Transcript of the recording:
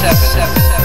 seven.